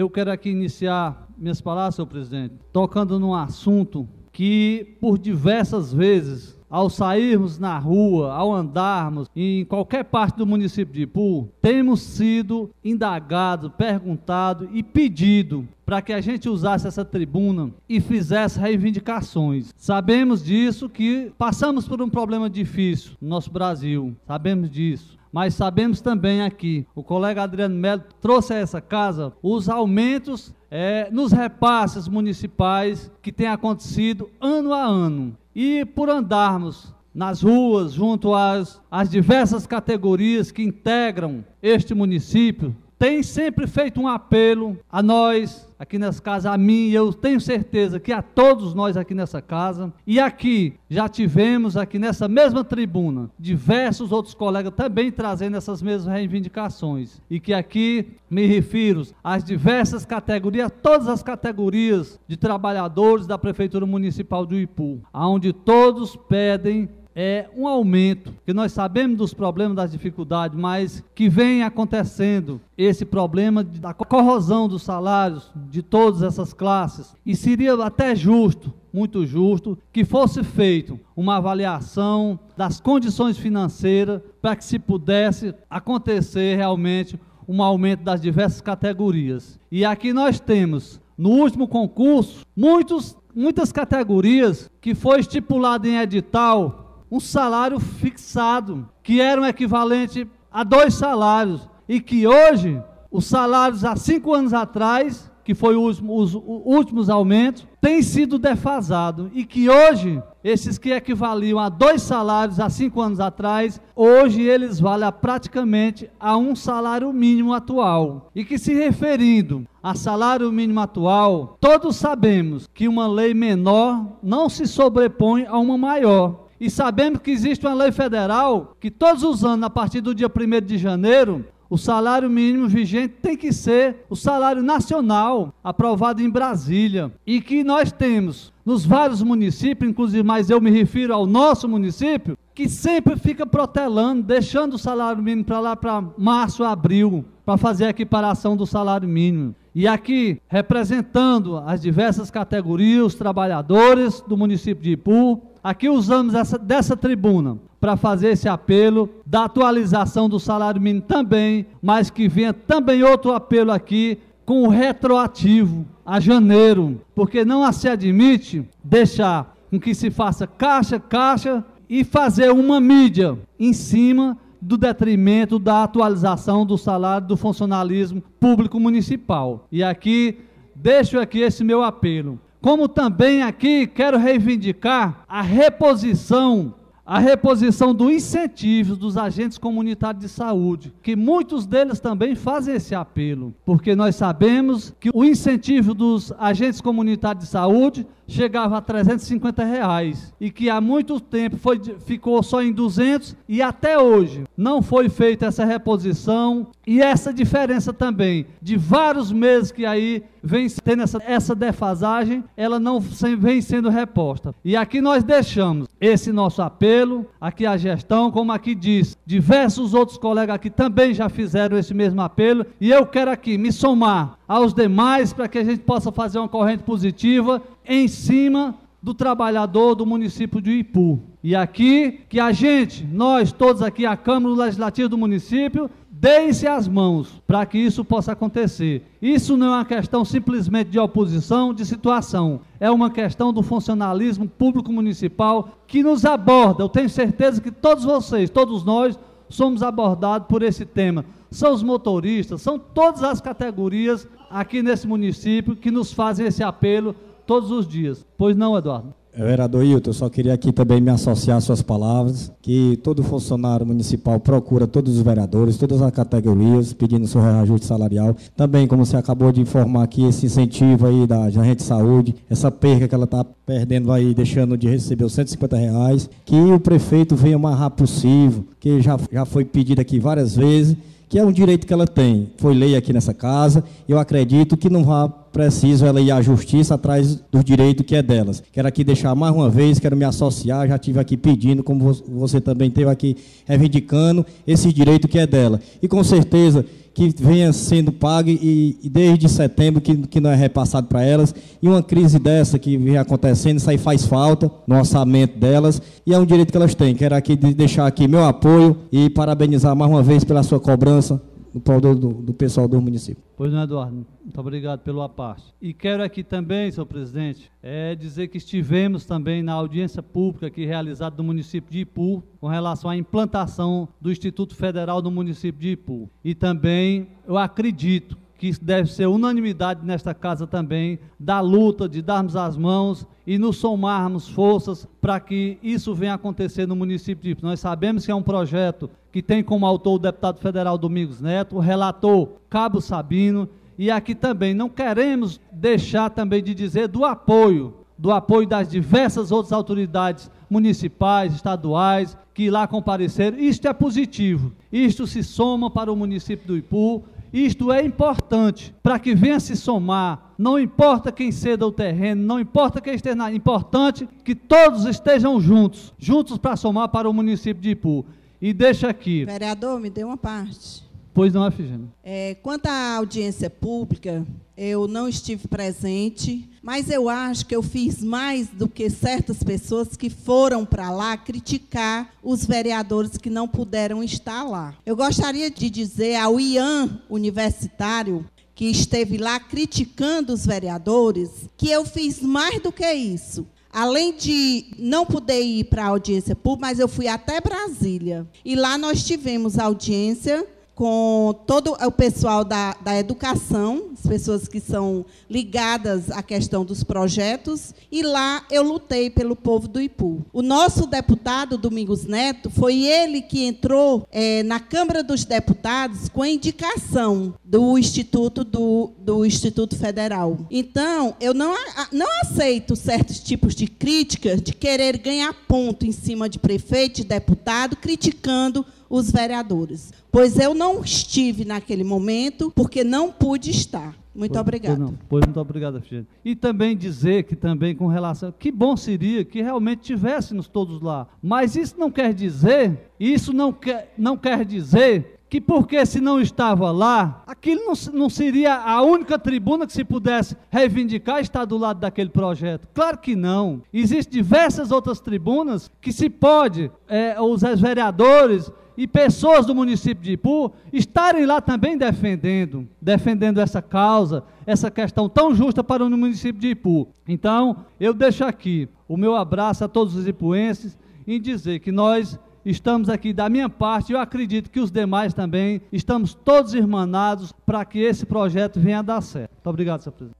eu quero aqui iniciar minhas palavras, senhor presidente, tocando num assunto que por diversas vezes ao sairmos na rua, ao andarmos em qualquer parte do município de Ipu, temos sido indagados, perguntados e pedido para que a gente usasse essa tribuna e fizesse reivindicações. Sabemos disso que passamos por um problema difícil no nosso Brasil, sabemos disso. Mas sabemos também aqui, o colega Adriano Melo trouxe a essa casa os aumentos é, nos repasses municipais que têm acontecido ano a ano. E por andarmos nas ruas, junto às, às diversas categorias que integram este município, tem sempre feito um apelo a nós, aqui nessa casa, a mim, e eu tenho certeza que a todos nós aqui nessa casa, e aqui já tivemos aqui nessa mesma tribuna diversos outros colegas também trazendo essas mesmas reivindicações, e que aqui me refiro às diversas categorias, todas as categorias de trabalhadores da Prefeitura Municipal do Ipu, onde todos pedem é um aumento, que nós sabemos dos problemas, das dificuldades, mas que vem acontecendo esse problema da corrosão dos salários de todas essas classes. E seria até justo, muito justo, que fosse feito uma avaliação das condições financeiras para que se pudesse acontecer realmente um aumento das diversas categorias. E aqui nós temos, no último concurso, muitos, muitas categorias que foi estipulado em edital um salário fixado, que era um equivalente a dois salários, e que hoje, os salários há cinco anos atrás, que foi os, os, os últimos aumentos, têm sido defasados, e que hoje, esses que equivaliam a dois salários há cinco anos atrás, hoje eles valem praticamente a um salário mínimo atual. E que se referindo a salário mínimo atual, todos sabemos que uma lei menor não se sobrepõe a uma maior. E sabemos que existe uma lei federal que todos os anos, a partir do dia 1 de janeiro, o salário mínimo vigente tem que ser o salário nacional aprovado em Brasília. E que nós temos nos vários municípios, inclusive, mas eu me refiro ao nosso município, que sempre fica protelando, deixando o salário mínimo para lá para março, abril, para fazer a equiparação do salário mínimo. E aqui, representando as diversas categorias, os trabalhadores do município de Ipu, aqui usamos essa, dessa tribuna para fazer esse apelo da atualização do salário mínimo também, mas que venha também outro apelo aqui com o retroativo a janeiro, porque não se admite deixar com que se faça caixa, caixa e fazer uma mídia em cima do detrimento da atualização do salário do funcionalismo público municipal. E aqui deixo aqui esse meu apelo. Como também aqui quero reivindicar a reposição a reposição do incentivo dos agentes comunitários de saúde, que muitos deles também fazem esse apelo, porque nós sabemos que o incentivo dos agentes comunitários de saúde chegava a 350 reais e que há muito tempo foi, ficou só em 200 e até hoje não foi feita essa reposição e essa diferença também de vários meses que aí vem tendo essa, essa defasagem, ela não vem sendo reposta. E aqui nós deixamos esse nosso apelo, aqui a gestão, como aqui diz, diversos outros colegas aqui também já fizeram esse mesmo apelo e eu quero aqui me somar aos demais para que a gente possa fazer uma corrente positiva em cima do trabalhador do município de Ipu. E aqui, que a gente, nós todos aqui, a Câmara Legislativa do município, deem-se as mãos para que isso possa acontecer. Isso não é uma questão simplesmente de oposição, de situação. É uma questão do funcionalismo público municipal que nos aborda. Eu tenho certeza que todos vocês, todos nós, somos abordados por esse tema. São os motoristas, são todas as categorias aqui nesse município que nos fazem esse apelo todos os dias. Pois não, Eduardo? Vereador Hilton, eu só queria aqui também me associar às suas palavras, que todo funcionário municipal procura todos os vereadores, todas as categorias, pedindo seu reajuste salarial. Também, como você acabou de informar aqui, esse incentivo aí da agente de saúde, essa perca que ela está perdendo aí, deixando de receber os 150 reais, que o prefeito venha o mais rápido possível, que já, já foi pedido aqui várias vezes, que é um direito que ela tem. Foi lei aqui nessa casa, eu acredito que não vai preciso ela ir à justiça atrás do direito que é delas. Quero aqui deixar mais uma vez, quero me associar, já tive aqui pedindo, como você também teve aqui reivindicando esse direito que é dela. E com certeza que venha sendo pago e, e desde setembro que, que não é repassado para elas. E uma crise dessa que vem acontecendo, isso aí faz falta no orçamento delas e é um direito que elas têm. Quero aqui deixar aqui meu apoio e parabenizar mais uma vez pela sua cobrança no prol do, do, pessoal do município. Pois não, Eduardo. Muito obrigado pelo aparte. E quero aqui também, senhor presidente, é dizer que estivemos também na audiência pública aqui realizada no município de Ipu, com relação à implantação do Instituto Federal no município de Ipu. E também eu acredito que isso deve ser unanimidade nesta casa também, da luta de darmos as mãos e nos somarmos forças para que isso venha acontecer no município de Ipu. Nós sabemos que é um projeto que tem como autor o deputado federal Domingos Neto, o relator Cabo Sabino, e aqui também não queremos deixar também de dizer do apoio, do apoio das diversas outras autoridades municipais, estaduais, que lá compareceram. Isto é positivo. Isto se soma para o município do Ipu isto é importante para que venha se somar. Não importa quem ceda o terreno, não importa quem esteja, é importante que todos estejam juntos, juntos para somar para o município de Ipu. E deixa aqui. Vereador, me dê uma parte. Pois não, Efigênia. É, quanto à audiência pública, eu não estive presente, mas eu acho que eu fiz mais do que certas pessoas que foram para lá criticar os vereadores que não puderam estar lá. Eu gostaria de dizer ao IAN universitário que esteve lá criticando os vereadores, que eu fiz mais do que isso. Além de não poder ir para a audiência pública, mas eu fui até Brasília. E lá nós tivemos audiência com todo o pessoal da, da educação, as pessoas que são ligadas à questão dos projetos, e lá eu lutei pelo povo do Ipu. O nosso deputado, Domingos Neto, foi ele que entrou é, na Câmara dos Deputados com a indicação do Instituto, do, do Instituto Federal. Então, eu não, não aceito certos tipos de críticas de querer ganhar ponto em cima de prefeito e deputado, criticando os vereadores. Pois eu não estive naquele momento, porque não pude estar. Muito pois, obrigada. Pois, pois muito obrigada, Figênia. E também dizer que também com relação, que bom seria que realmente tivéssemos todos lá. Mas isso não quer dizer, isso não quer, não quer dizer que porque se não estava lá, aquilo não, não, seria a única tribuna que se pudesse reivindicar estar do lado daquele projeto. Claro que não. Existem diversas outras tribunas que se pode, é, os vereadores, e pessoas do município de Ipu estarem lá também defendendo, defendendo essa causa, essa questão tão justa para o município de Ipu. Então, eu deixo aqui o meu abraço a todos os ipuenses em dizer que nós estamos aqui da minha parte, eu acredito que os demais também, estamos todos irmanados para que esse projeto venha a dar certo. Muito obrigado, senhor presidente.